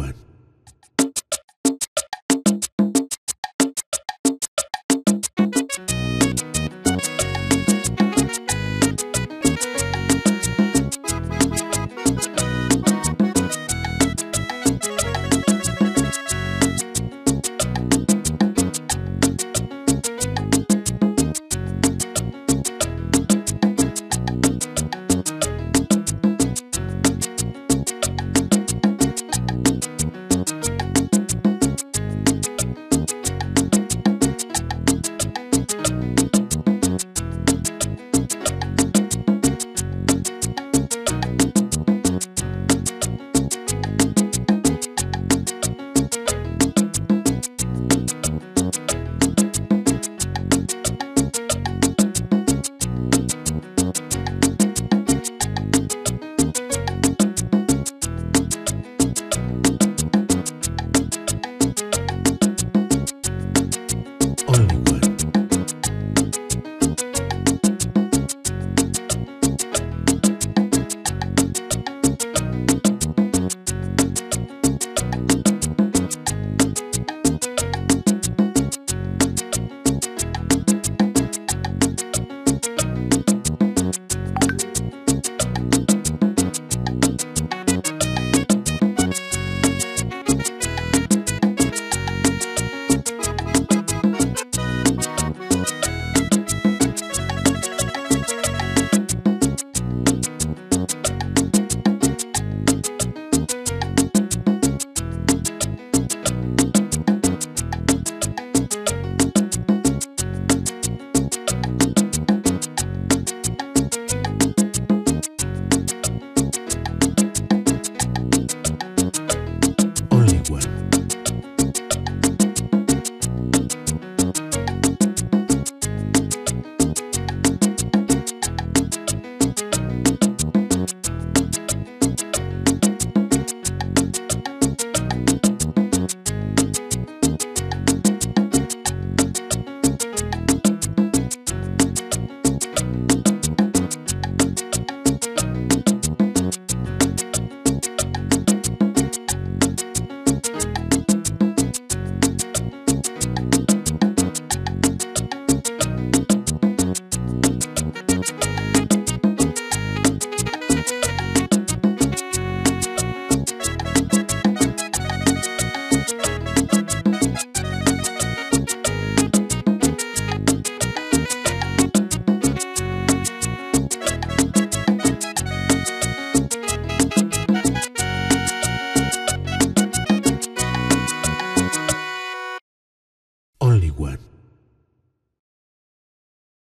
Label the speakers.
Speaker 1: one. One.